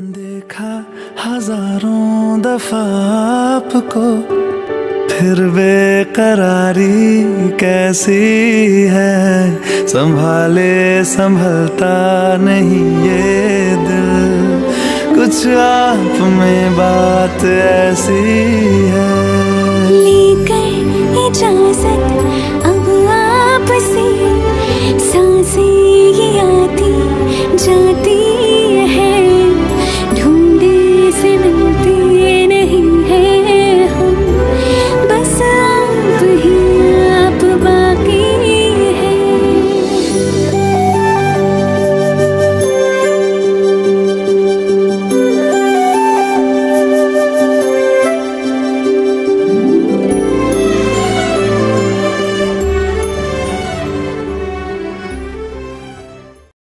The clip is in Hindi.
देखा हज़ारों दफ़ा आपको, फिर बेकरारी कैसी है? संभाले संभलता नहीं ये दिल। कुछ आप में बात ऐसी